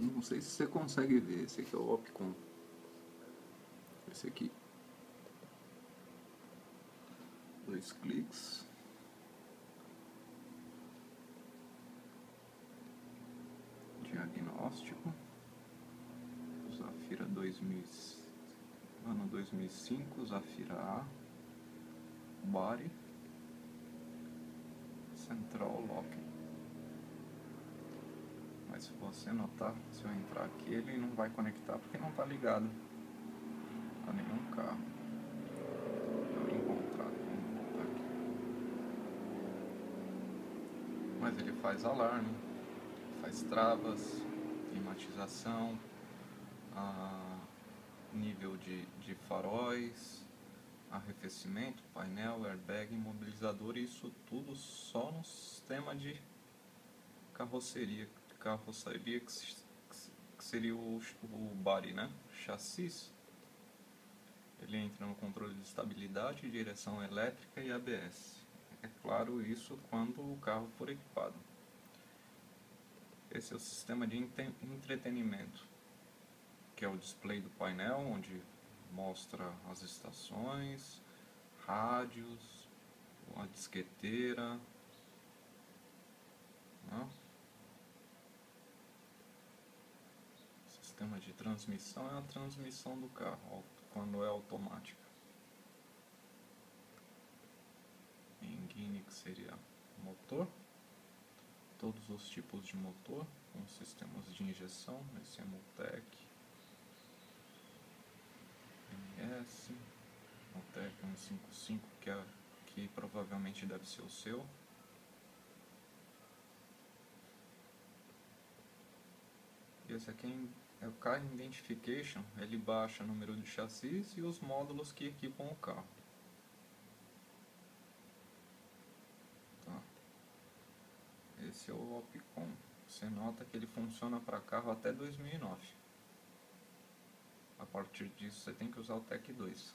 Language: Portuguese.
Não sei se você consegue ver. Esse aqui é o Opcom. Esse aqui. Dois cliques. Diagnóstico. Zafira 2000, ano 2005, Zafira A. Body. Central Lock mas se você notar, se eu entrar aqui, ele não vai conectar porque não está ligado a nenhum carro. Eu encontrar, vamos voltar aqui. Mas ele faz alarme, faz travas, climatização, nível de, de faróis, arrefecimento, painel, airbag, imobilizador, isso tudo só no sistema de carroceria carroceria que, que seria o, o body, né? Chassis. Ele entra no controle de estabilidade, direção elétrica e ABS. É claro isso quando o carro for equipado. Esse é o sistema de entretenimento, que é o display do painel, onde mostra as estações, rádios, a disqueteira, né? Sistema de transmissão é a transmissão do carro, quando é automática. Engine que seria motor, todos os tipos de motor, com sistemas de injeção, esse é Multec, MS, Multec 155 que, é, que provavelmente deve ser o seu. Esse aqui é é o Car Identification, ele baixa o número de chassis e os módulos que equipam o carro. Tá. Esse é o Opcom. Você nota que ele funciona para carro até 2009. A partir disso você tem que usar o TEC 2.